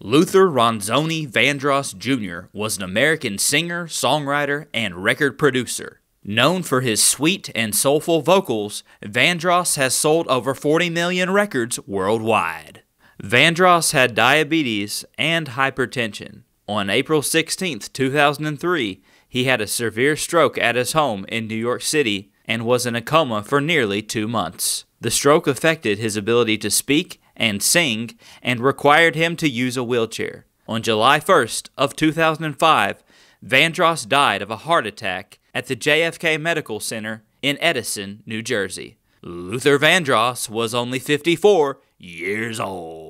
Luther Ronzoni Vandross Jr. was an American singer, songwriter, and record producer. Known for his sweet and soulful vocals, Vandross has sold over 40 million records worldwide. Vandross had diabetes and hypertension. On April 16, 2003, he had a severe stroke at his home in New York City and was in a coma for nearly two months. The stroke affected his ability to speak and sing and required him to use a wheelchair. On July 1st of 2005, Vandross died of a heart attack at the JFK Medical Center in Edison, New Jersey. Luther Vandross was only 54 years old.